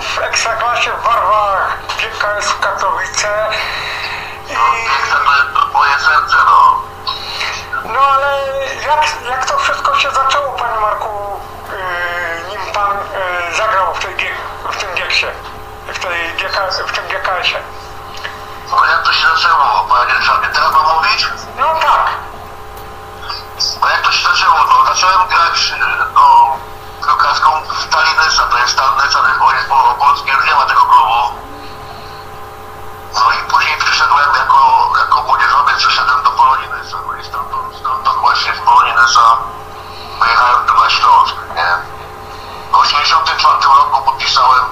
w Ekstraklasie w barwach GKS Katowice i Piękne to jest to moje serce, no. no ale jak, jak to wszystko się zaczęło, panie Marku, yy, nim pan yy, zagrał w, tej, w tym Gieksie, w, tej GK, w tym GKS-ie? No jak to się zaczęło, panie Ryszardzie? Teraz mam mówić? No tak, No jak to się zaczęło? No zacząłem grać w Talinysa, to jest Talnysa, to jest polskie, nie ma tego klubu. No i później przyszedłem jako, jako młodzieżowiec, przyszedłem do Poloninysa. No i stamtąd, stamtąd właśnie z Poloninysa pojechałem tu na Śląsk, nie? W 1984 roku podpisałem,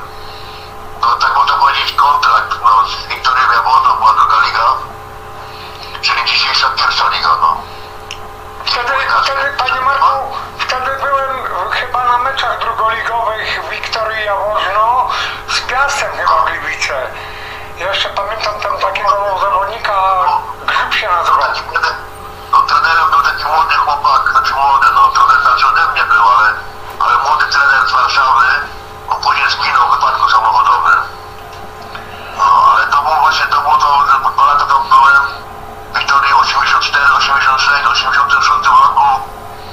84, 86, 86 roku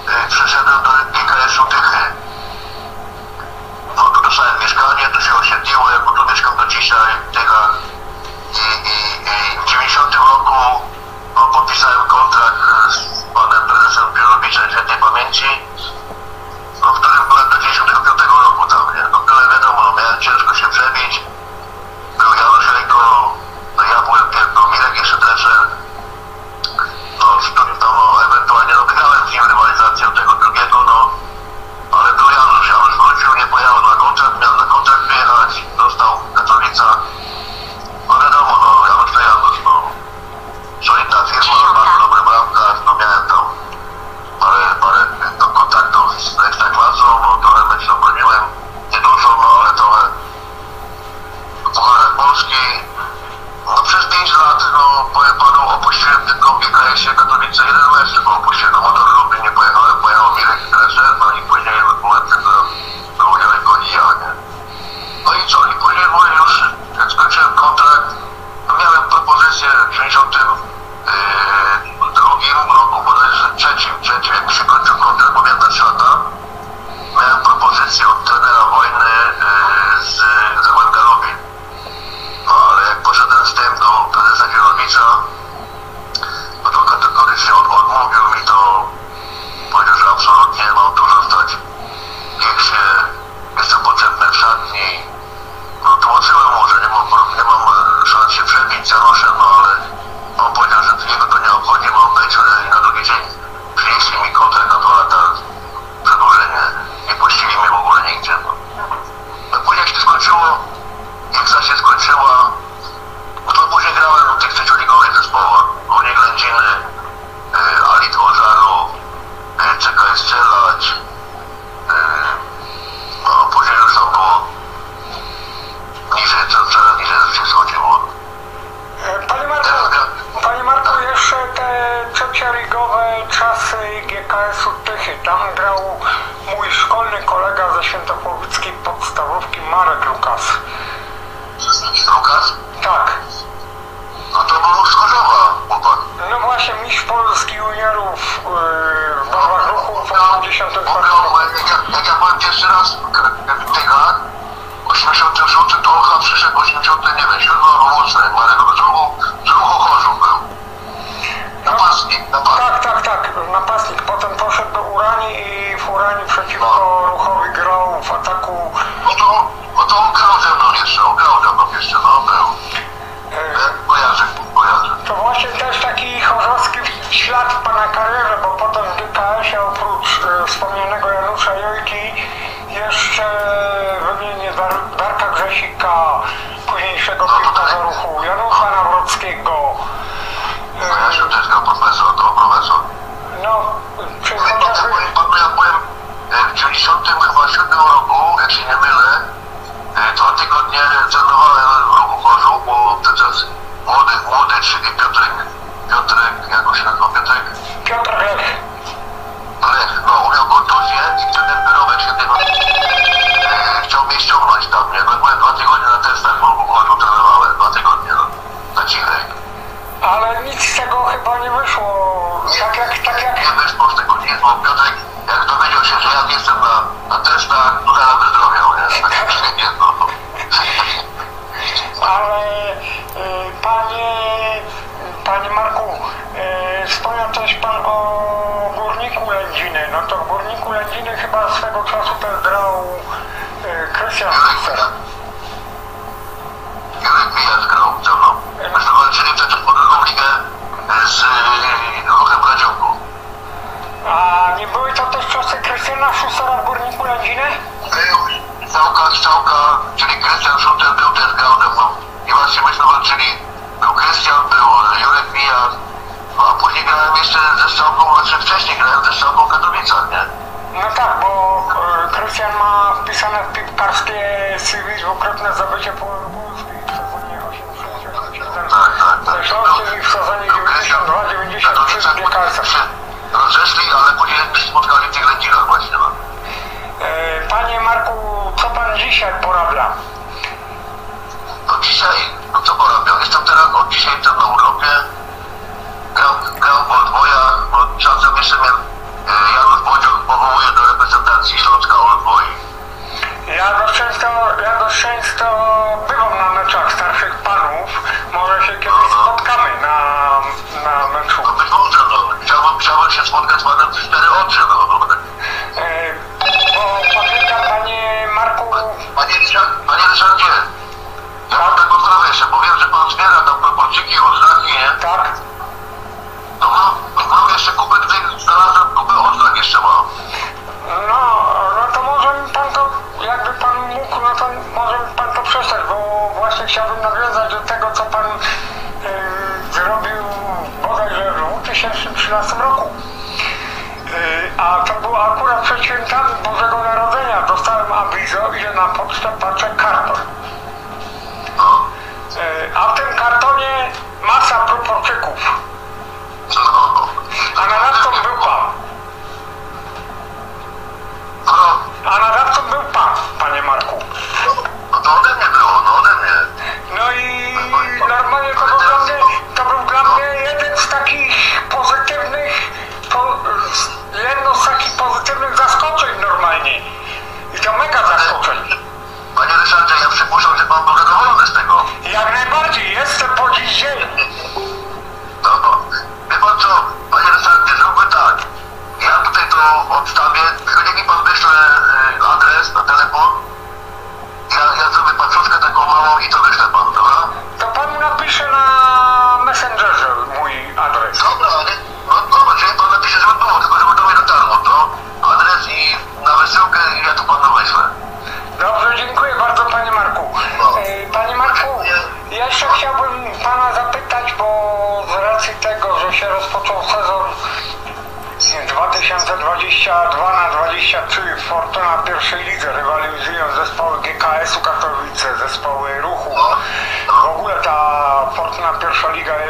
y, przeszedłem do GKS-u Tychy. No tu dostałem mieszkanie, tu się osiedliłem, bo tu mieszkam do dzisiaj w Tychach. I, i, i w 90 roku no, podpisałem kontrakt e, z panem prezesem Biurowiczem świętej pamięci, no, w którym byłem do 95 roku tam, nie? No tyle wiadomo, miałem ciężko się przebić. Był Janusz Jajko, no ja byłem pierwszy, Mirek jeszcze trener, no z którym tam no, ewentualnie no, wygrałem z nim rywalizację od tego drugiego, no ale był Janusz, Janusz wrócił, nie pojechał na kontrakt, miał na kontrakt wyjechać, dostał w Katowicach. No wiadomo, no, Janusz to Janusz, no. Solidna firma, bardzo dobry bramkarz, no miałem tam parę, parę no, kontaktów z Ekstraklasą, no trochę mecz obroniłem, niedużo, no ale trochę w Pucharach Polski. No przez 5 panu, opuściłem tylko GKS-ie Katowice jeden mecz. Tylko opuściłem, no Motor Lublin nie pojechałem, pojechał Mirek Kreszer, no i później byłem tylko It's a ubiegłego roku, jak się nie mylę, e, dwa tygodnie trenowałem w Rogumorzu, bo przecież młody, młody, czyli Piotrek, Piotrek, jak on się nazywa, Piotrek? Piotr Lech. Lech, no, miał kontuzję i trener Berowek się tego chciał mnie ściągnąć tam, nie? No, byłem dwa tygodnie na testach w Rogumorzu, trenowałem dwa tygodnie, no, na cichej. Ale nic z tego chyba nie wyszło, nie, tak jak, tak jak... Nie wyszło z tego nic, bo Piotrek, jak dowiedział się, że ja nie jestem na, na zaraz wyzdrowiał, nie? Tak nie, no. Ale y, panie, panie Marku, y, wspomniał też pan o górniku Lędziny. No to w górniku Lędziny chyba swego czasu też grał y, Krystian Fischer. Jurek Mijat grał ze mną. Myśmy walczyli w drugą ligę z Ruchem Radziągu. A nie były to Był Całka, Strzałka, czyli Krystian Szuter był też grał ze mną. I właśnie myśmy walczyli, był Krystian, był Jurek Mijat, no a później grałem jeszcze ze Strzałką, znaczy wcześniej grałem ze Strzałką w Katowicach, nie? No tak, bo y, Krystian ma wpisane w piłkarskie CV dwukrotne zdobycie Pucharu Polski w sezonie 86 Tak, tak, tak. ze Śląskiem i w sezonie 92-93 z się rozeszli, się spotkać z panem w cztery oczy, no. E, Bo pamiętam panie Marku, Panie Ryszard, panie Ryszardzie, ja mam taką sprawę jeszcze, bo wiem, że pan zbiera tam proporciki, oznaki, nie? tak? No mam, mam jeszcze kupę tych, znalazłem kupę oznak jeszcze mam. No, no to może mi pan to, jakby pan mógł, no to może mi pan to przestać, bo właśnie chciałbym nawiązać do tego, co pan yy, zrobił bodajże w 2013 roku. A to było akurat przed świętami Bożego Narodzenia. Dostałem awizo, że na pocztę patrzę karton. No, Yy, a w tym kartonie masa proporczyków. no. A nadawcą był pan. No, A nadawcą był pan, panie Marku. no to ode mnie było, no ode mnie. No i normalnie to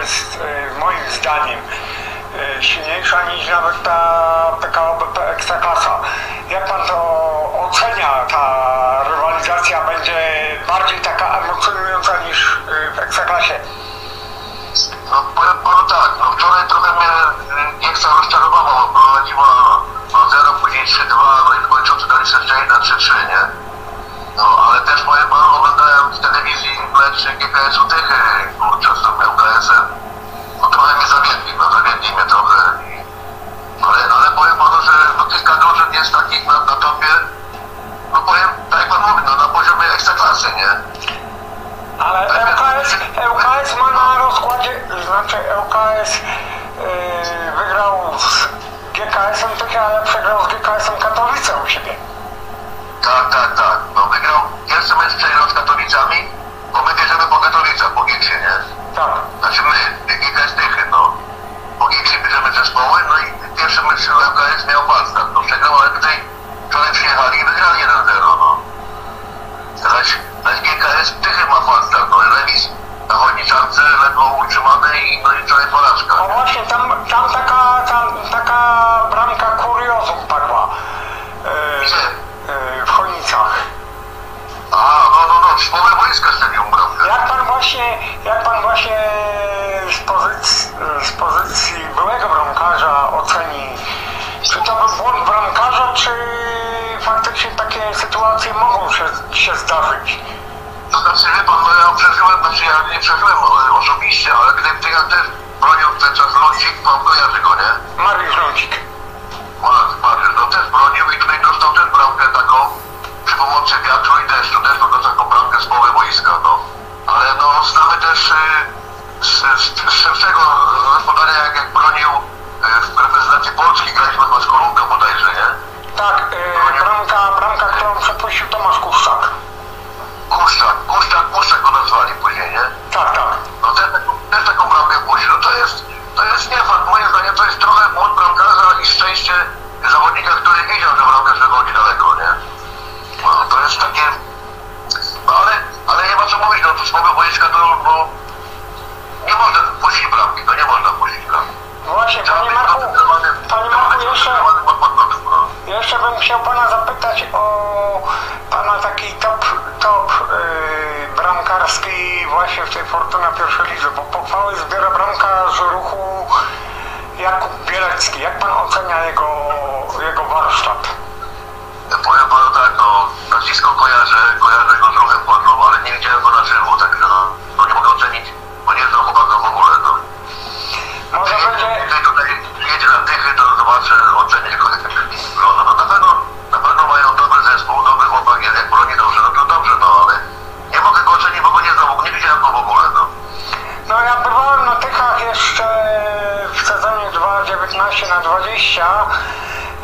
jest e, moim zdaniem e, silniejsza niż nawet ta PKO BP Ekstraklasa. Jak pan to ocenia? Ta rywalizacja będzie bardziej taka emocjonująca niż e, w Ekstraklasie? No powiem panu tak, no wczoraj trochę mnie Gieksa rozczarowała, bo prowadziła 2-0, później 3-2, no i w końcu dali sobie strzelić na 3-3, nie? No ale też powiem panu, oglądałem w telewizji mecz GKS-u Tychy, kurczę, LKS-em. No trochę mnie zawiedli, no zawiedli mnie trochę. Ale, ale powiem panu, że no, kilka drużyn jest takich na, na topie, no powiem, tak jak pan mówi, no na poziomie ekstraklasy, nie? Ale ŁKS, ŁKS ma na rozkładzie, znaczy ŁKS yy, wygrał z GKS-em Tychy, ale przegrał z GKS-em Katowice u siebie. Tak, tak, tak. No wygrał pierwszy mecz przegrał z Katowicami, bo my bierzemy po Katowicach, po Giksie, nie? Tak. Znaczy my, Gika z Tychy, no. Po Giksie bierzemy zespoły, no i pierwszy mecz LKS miał Falstaff, no przegrał, ale tutaj wczoraj przyjechali i wygrali 1-0, no. Zaś, zaś GKS Tychy ma Falstaff, no remis na Chojniczance, ledwo utrzymany i no i wczoraj porażka. O właśnie, tam, tam taka, tam, taka bramka panie jak pan właśnie z pozycji, z pozycji byłego bramkarza oceni, czy to był błąd bramkarza, czy faktycznie takie sytuacje mogą się, się zdarzyć? To znaczy, wie pan, no ja przeżyłem, znaczy ja nie przeżyłem osobiście, ale gdy, gdy ja też bronią ten czas Lącik, pan kojarzy go, nie? Mariusz Lącik.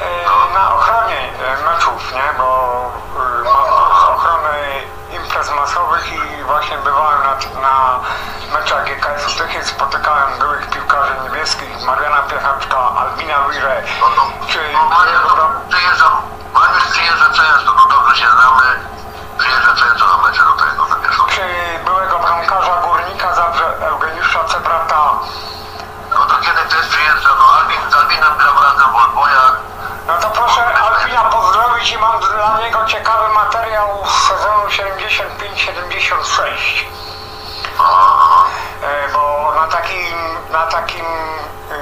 E, na ochronie e, meczów, nie? Bo e, ochrony imprez masowych i właśnie bywałem na, na meczach GKS-u Tychy, spotykałem byłych piłkarzy niebieskich, Mariana Piechaczka, Albina Wirę, czy... Dobrze Czy byłego bramkarza Górnika Zabrze, Eugeniusza Cebrata,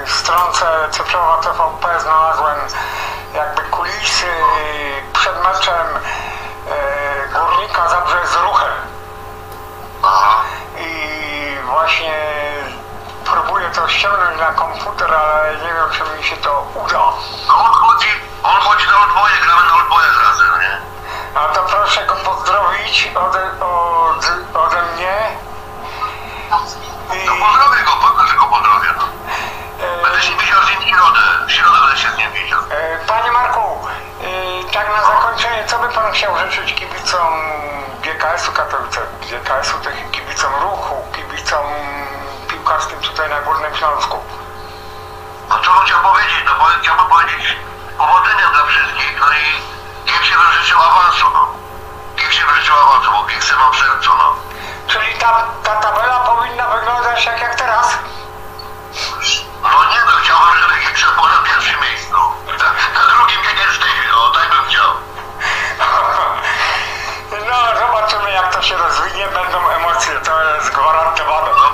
stronce cyfrowa TVP znalazłem jakby kulisy przed meczem e, Górnika Zabrze z Ruchem. I właśnie próbuję to ściągnąć na komputer, ale nie wiem czy mi się to uda. No on chodzi, on chodzi na odboje, gramy na odboje razem, no nie? A to proszę go pozdrowić ode, od, ode mnie. No. E, panie Marku, e, tak na zakończenie, co by Pan chciał życzyć kibicom GKS-u Katowice, GKS-u tych kibicom ruchu, kibicom piłkarskim tutaj na Górnym Śląsku? No co bym chciał powiedzieć, no bo chciałbym powiedzieć powodzenia dla wszystkich, no i niech się wyżyczył awansu, no. Niech się wyżyczył awansu, bo piksy mam w sercu, no. Czyli ta, ta tabela powinna wyglądać jak, jak teraz? No nie no, chciałbym, żeby Hickson ponad zobaczymy jak to się rozwinie, będą emocje, to jest gwarantowane.